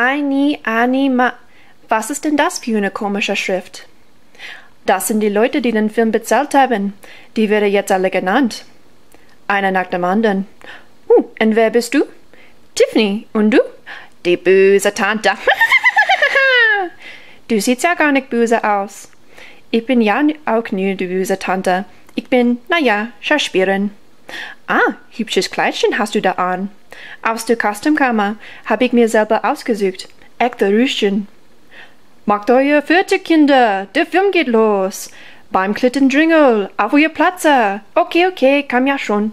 Ani, Anima. Was ist denn das für eine komische Schrift? Das sind die Leute, die den Film bezahlt haben. Die werden jetzt alle genannt. Einer nach dem anderen. Uh, und wer bist du? Tiffany. Und du? Die böse Tante. du siehst ja gar nicht böse aus. Ich bin ja auch nie die böse Tante. Ich bin, naja, Schauspielerin. Ah, hübsches Kleidchen hast du da an. Aus der Customkammer habe ich mir selber ausgesucht. Echte Rüschen. Macht euer fertig, Kinder. Der Film geht los. Beim Klittendringel. Auf euer Platze. Okay, okay, komm ja schon.